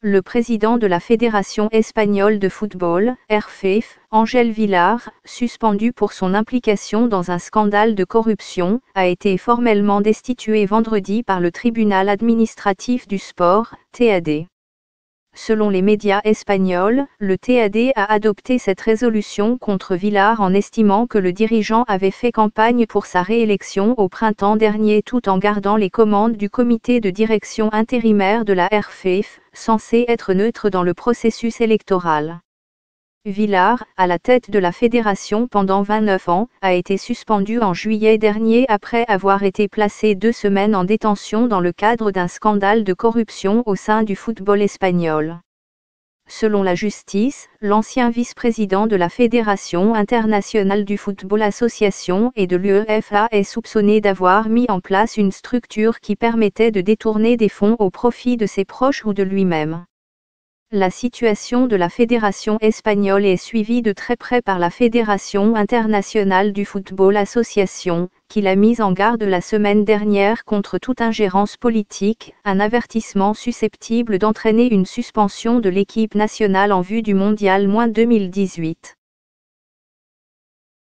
Le président de la Fédération espagnole de football, RFEF, Angel Villar, suspendu pour son implication dans un scandale de corruption, a été formellement destitué vendredi par le tribunal administratif du sport, TAD. Selon les médias espagnols, le TAD a adopté cette résolution contre Villar en estimant que le dirigeant avait fait campagne pour sa réélection au printemps dernier tout en gardant les commandes du comité de direction intérimaire de la RFEF, censé être neutre dans le processus électoral. Villard, à la tête de la fédération pendant 29 ans, a été suspendu en juillet dernier après avoir été placé deux semaines en détention dans le cadre d'un scandale de corruption au sein du football espagnol. Selon la justice, l'ancien vice-président de la Fédération internationale du football association et de l'UEFA est soupçonné d'avoir mis en place une structure qui permettait de détourner des fonds au profit de ses proches ou de lui-même. La situation de la Fédération espagnole est suivie de très près par la Fédération internationale du football association, qui l'a mise en garde la semaine dernière contre toute ingérence politique, un avertissement susceptible d'entraîner une suspension de l'équipe nationale en vue du Mondial 2018.